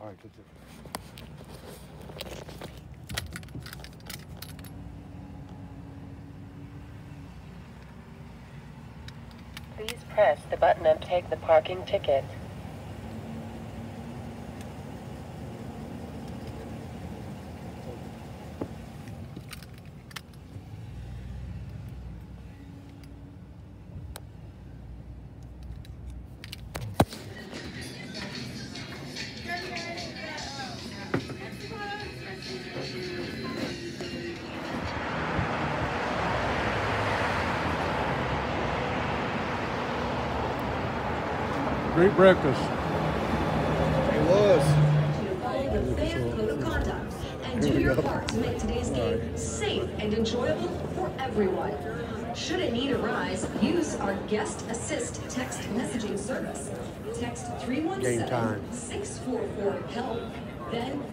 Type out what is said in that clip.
All right. Please press the button and take the parking ticket. Great breakfast. It was. Follow the fan code of conduct and do your part to make today's game safe and enjoyable for everyone. Should a need arise, use our guest assist text messaging service. Text Game time. 317 644 help. Then